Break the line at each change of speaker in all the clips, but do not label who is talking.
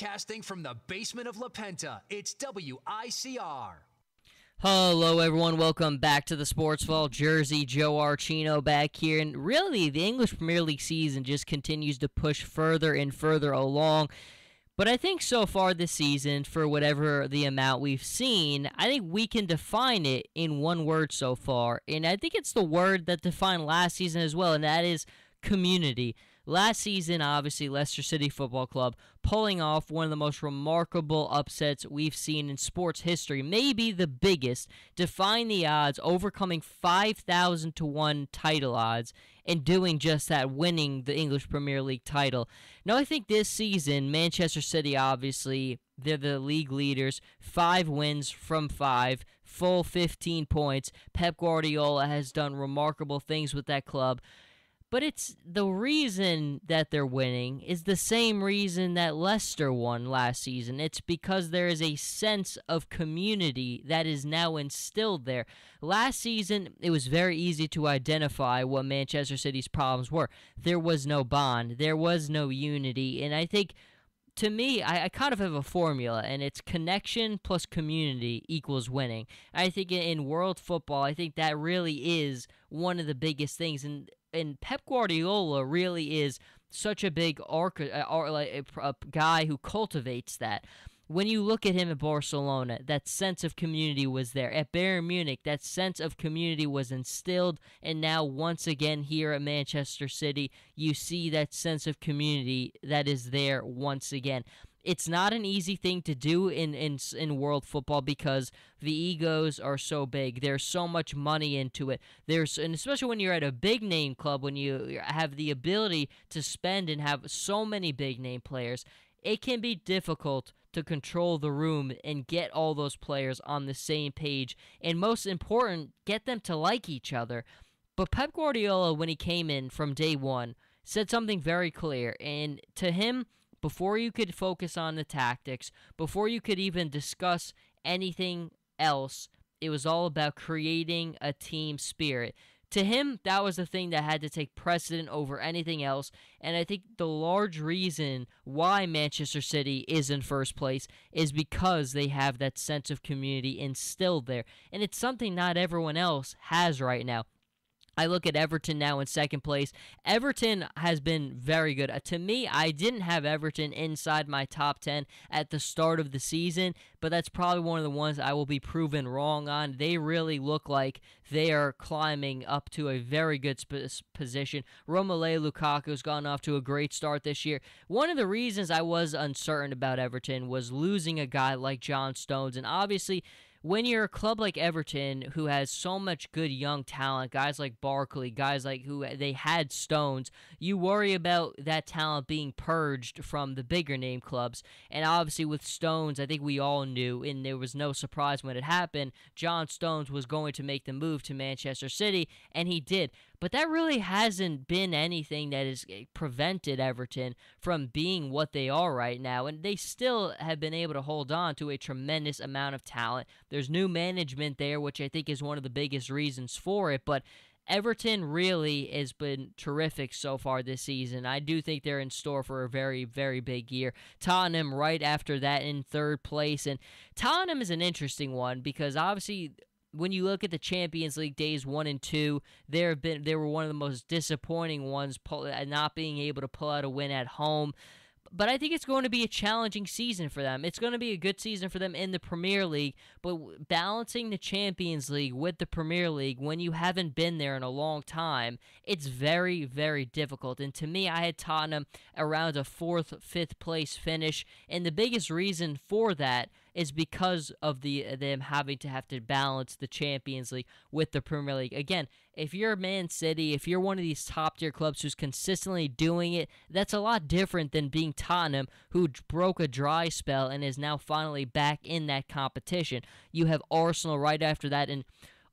Broadcasting from the basement of La Penta, it's WICR.
Hello, everyone. Welcome back to the Sports Vault. Jersey Joe Archino back here. And really, the English Premier League season just continues to push further and further along. But I think so far this season, for whatever the amount we've seen, I think we can define it in one word so far. And I think it's the word that defined last season as well, and that is community. Last season, obviously, Leicester City Football Club pulling off one of the most remarkable upsets we've seen in sports history, maybe the biggest, defying the odds, overcoming 5,000 to 1 title odds, and doing just that, winning the English Premier League title. Now, I think this season, Manchester City, obviously, they're the league leaders, five wins from five, full 15 points. Pep Guardiola has done remarkable things with that club. But it's the reason that they're winning is the same reason that Leicester won last season. It's because there is a sense of community that is now instilled there. Last season, it was very easy to identify what Manchester City's problems were. There was no bond, there was no unity, and I think to me, I, I, kind of have a formula, and it's connection plus community equals winning. I think in world football, I think that really is one of the biggest things. And and Pep Guardiola really is such a big arc, uh, a, a guy who cultivates that. When you look at him at Barcelona, that sense of community was there. At Bayern Munich, that sense of community was instilled, and now once again here at Manchester City, you see that sense of community that is there once again it's not an easy thing to do in, in in world football because the egos are so big. There's so much money into it. There's and especially when you're at a big name club when you have the ability to spend and have so many big name players, it can be difficult to control the room and get all those players on the same page and most important, get them to like each other. But Pep Guardiola when he came in from day 1 said something very clear and to him before you could focus on the tactics, before you could even discuss anything else, it was all about creating a team spirit. To him, that was the thing that had to take precedent over anything else. And I think the large reason why Manchester City is in first place is because they have that sense of community instilled there. And it's something not everyone else has right now. I look at Everton now in second place. Everton has been very good. Uh, to me, I didn't have Everton inside my top 10 at the start of the season, but that's probably one of the ones I will be proven wrong on. They really look like they are climbing up to a very good sp- position. Romelu Lukaku has gone off to a great start this year. One of the reasons I was uncertain about Everton was losing a guy like John Stones, and obviously when you're a club like Everton who has so much good young talent, guys like Barkley, guys like who they had Stones, you worry about that talent being purged from the bigger name clubs. And obviously with Stones, I think we all knew and there was no surprise when it happened, John Stones was going to make the move to Manchester City and he did. But that really hasn't been anything that has eh, prevented Everton from being what they are right now. And they still have been able to hold on to a tremendous amount of talent. There's new management there, which I think is one of the biggest reasons for it. But Everton really has been terrific so far this season. I do think they're in store for a very, very big year. Tottenham right after that in third place. And Tottenham is an interesting one because obviously when you look at the Champions League days one and two, there have been they were one of the most disappointing ones, pull, uh, not being able to pull out a win at home but I think it's going to be a challenging season for them. It's going to be a good season for them in the Premier League, but balancing the Champions League with the Premier League when you haven't been there in a long time, it's very, very difficult. And to me, I had Tottenham around a fourth, fifth place finish, and the biggest reason for that is because of the uh, them having to have to balance the Champions League with the Premier League. Again, if you're Man City, if you're one of these top tier clubs who's consistently doing it, that's a lot different than being Tottenham, who broke a dry spell and is now finally back in that competition. You have Arsenal right after that, and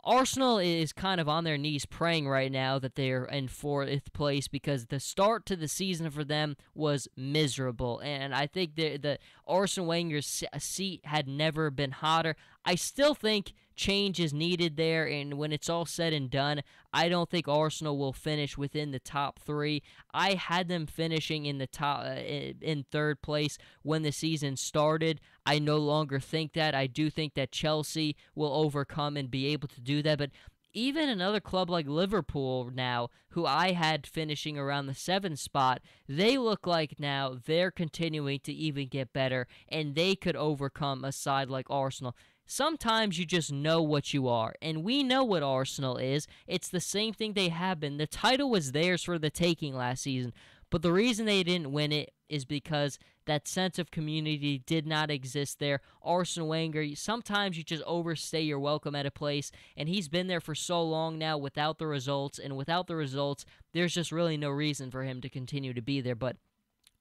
Arsenal is kind of on their knees praying right now that they're in fourth place because the start to the season for them was miserable. And I think the, the Arsene Wenger's seat had never been hotter. I still think change is needed there. And when it's all said and done, I don't think Arsenal will finish within the top three. I had them finishing in the top uh, in third place when the season started. I no longer think that. I do think that Chelsea will overcome and be able to do that, but even another club like Liverpool now, who I had finishing around the seventh spot, they look like now they're continuing to even get better and they could overcome a side like Arsenal. Sometimes you just know what you are, and we know what Arsenal is. It's the same thing they have been. The title was theirs for the taking last season, but the reason they didn't win it is because that sense of community did not exist there. Arsene Wenger, sometimes you just overstay your welcome at a place, and he's been there for so long now without the results, and without the results, there's just really no reason for him to continue to be there. But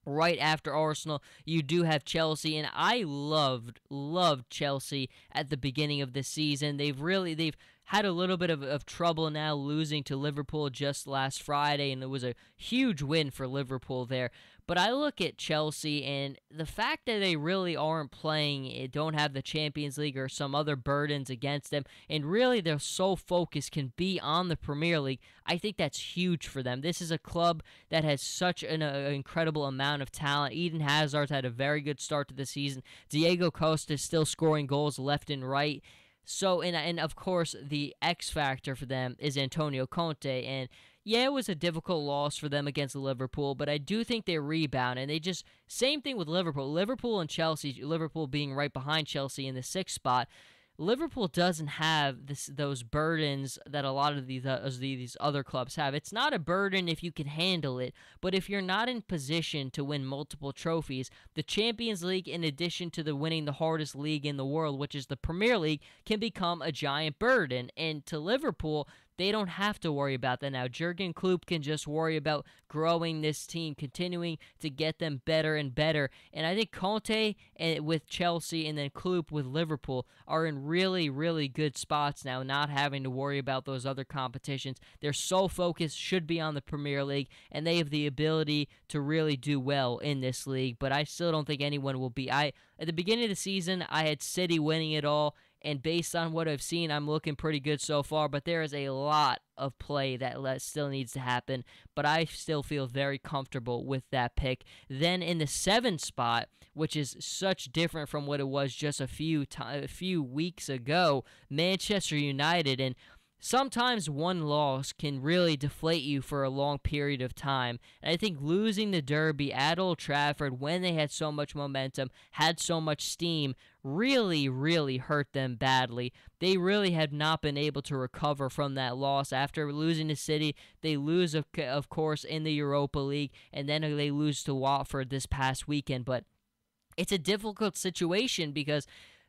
right after Arsenal, you do have Chelsea, and I loved, loved Chelsea at the beginning of the season. They've really, they've had a little bit of, of trouble now losing to Liverpool just last Friday, and it was a huge win for Liverpool there. But I look at Chelsea and the fact that they really aren't playing, eh, don't have the Champions League or some other burdens against them, and really their sole focus can be on the Premier League, I think that's huge for them. This is a club that has such an uh, incredible amount of talent. Eden Hazard's had a very good start to the season. Diego Costa is still scoring goals left and right. So, and, and of course, the X factor for them is Antonio Conte. And yeah, it was a difficult loss for them against Liverpool, but I do think they rebound. And they just, same thing with Liverpool. Liverpool and Chelsea, Liverpool being right behind Chelsea in the sixth spot. Liverpool doesn't have this those burdens that a lot of these uh, these other clubs have. It's not a burden if you can handle it, but if you're not in position to win multiple trophies, the Champions League in addition to the winning the hardest league in the world, which is the Premier League, can become a giant burden. And to Liverpool, they don't have to worry about that now. Jurgen Klopp can just worry about growing this team, continuing to get them better and better. And I think Conte eh, with Chelsea and then Klopp with Liverpool are in really, really good spots now, not having to worry about those other competitions. Their sole focus should be on the Premier League, and they have the ability to really do well in this league. But I still don't think anyone will be. I at the beginning of the season, I had City winning it all. And based on what I've seen, I'm looking pretty good so far. But there is a lot of play that still needs to happen. But I still feel very comfortable with that pick. Then in the seventh spot, which is such different from what it was just a few t- a few weeks ago, Manchester United and sometimes one loss can really deflate you for a long period of time. And I think losing the Derby at Old Trafford when they had so much momentum, had so much steam, really, really hurt them badly. They really have not been able to recover from that loss. After losing to City, they lose, of, of course, in the Europa League, and then they lose to Watford this past weekend. But it's a difficult situation because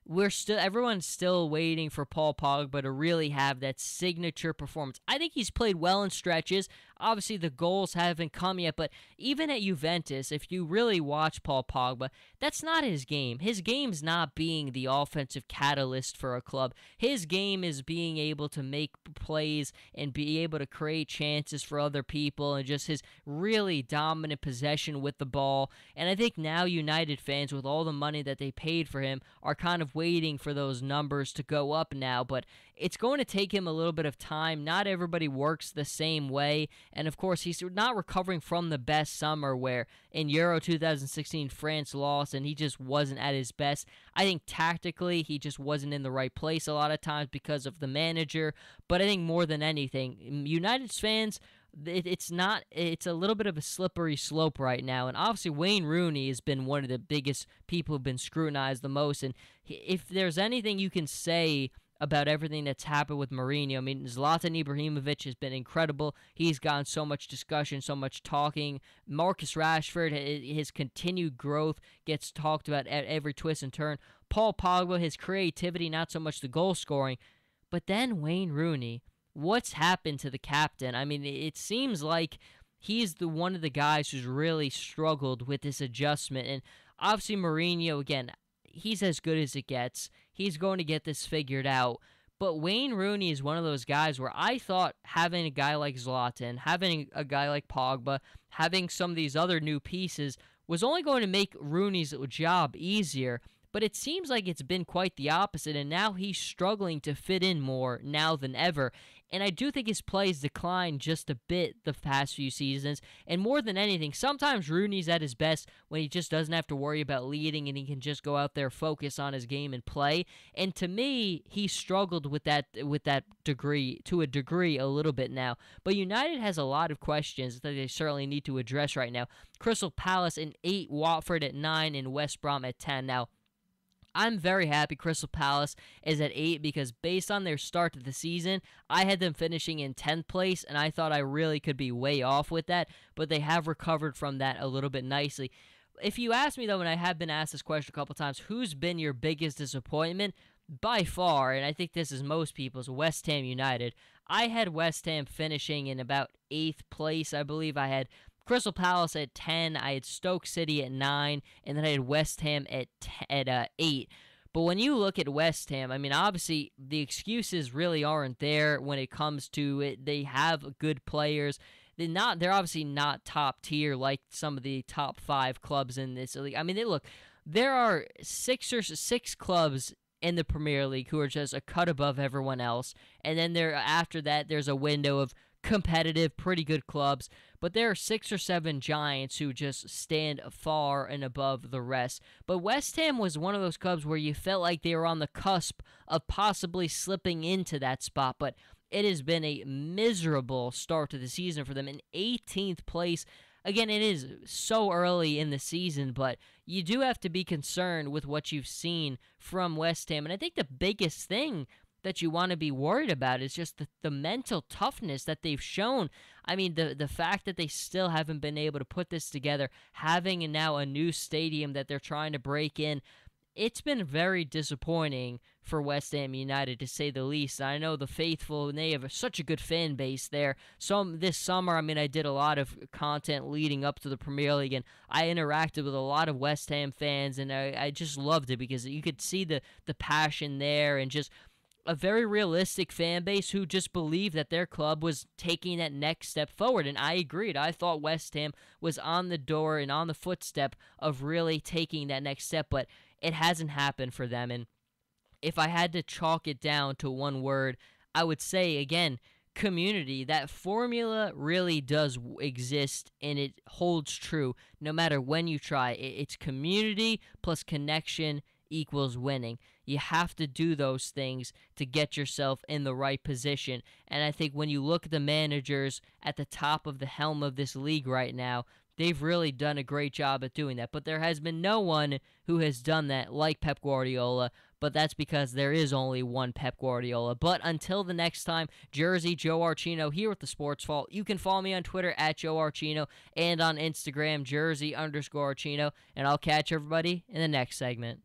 we're still everyone's still waiting for Paul Pogba to really have that signature performance. I think he's played well in stretches. Obviously, the goals haven't come yet, but even at Juventus, if you really watch Paul Pogba, that's not his game. His game's not being the offensive catalyst for a club. His game is being able to make plays and be able to create chances for other people and just his really dominant possession with the ball. And I think now United fans, with all the money that they paid for him, are kind of waiting for those numbers to go up now. But it's going to take him a little bit of time. Not everybody works the same way. And of course, he's not recovering from the best summer where in Euro 2016 France lost and he just wasn't at his best. I think tactically, he just wasn't in the right place a lot of times because of the manager. But I think more than anything, United's fans it's not it's a little bit of a slippery slope right now and obviously Wayne Rooney has been one of the biggest people who've been scrutinized the most and if there's anything you can say about everything that's happened with Mourinho. I mean, Zlatan Ibrahimovic has been incredible. He's gotten so much discussion, so much talking. Marcus Rashford, his continued growth gets talked about at every twist and turn. Paul Pogba, his creativity, not so much the goal scoring. But then Wayne Rooney, what's happened to the captain? I mean, it seems like he's the one of the guys who's really struggled with this adjustment. And obviously, Mourinho, again, he's as good as it gets. He's going to get this figured out. But Wayne Rooney is one of those guys where I thought having a guy like Zlatan, having a guy like Pogba, having some of these other new pieces was only going to make Rooney's job easier. But it seems like it's been quite the opposite, and now he's struggling to fit in more now than ever. And I do think his play has declined just a bit the past few seasons. And more than anything, sometimes Rooney's at his best when he just doesn't have to worry about leading and he can just go out there, focus on his game and play. And to me, he struggled with that with that degree to a degree a little bit now. But United has a lot of questions that they certainly need to address right now. Crystal Palace in eight, Watford at nine, and West Brom at ten. Now I'm very happy Crystal Palace is at 8 because based on their start to the season, I had them finishing in 10th place and I thought I really could be way off with that, but they have recovered from that a little bit nicely. If you ask me though, and I have been asked this question a couple times, who's been your biggest disappointment? By far, and I think this is most people's, West Ham United. I had West Ham finishing in about eighth place. I believe I had Crystal Palace at 10. I had Stoke City at 9. And then I had West Ham at, t- at uh, 8. But when you look at West Ham, I mean, obviously the excuses really aren't there when it comes to it. They have good players. They're not. They're obviously not top tier like some of the top five clubs in this league. I mean, they look. There are six or six clubs in the Premier League who are just a cut above everyone else, and then there after that, there's a window of competitive, pretty good clubs but there are six or seven Giants who just stand far and above the rest. But West Ham was one of those clubs where you felt like they were on the cusp of possibly slipping into that spot, but it has been a miserable start to the season for them. In 18th place, again, it is so early in the season, but you do have to be concerned with what you've seen from West Ham. And I think the biggest thing that you want to be worried about is just the, the mental toughness that they've shown. I mean, the the fact that they still haven't been able to put this together, having now a new stadium that they're trying to break in, it's been very disappointing for West Ham United to say the least. I know the faithful and they have such a good fan base there. So this summer, I mean, I did a lot of content leading up to the Premier League, and I interacted with a lot of West Ham fans, and I, I just loved it because you could see the the passion there and just a very realistic fan base who just believed that their club was taking that next step forward. And I agreed. I thought West Ham was on the door and on the footstep of really taking that next step, but it hasn't happened for them. And if I had to chalk it down to one word, I would say again, community. That formula really does exist and it holds true no matter when you try. It's community plus connection equals winning. You have to do those things to get yourself in the right position. And I think when you look at the managers at the top of the helm of this league right now, they've really done a great job at doing that. But there has been no one who has done that like Pep Guardiola. But that's because there is only one Pep Guardiola. But until the next time, Jersey Joe Archino here with the Sports Vault. You can follow me on Twitter at Joe Archino and on Instagram, Jersey underscore Archino. And I'll catch everybody in the next segment.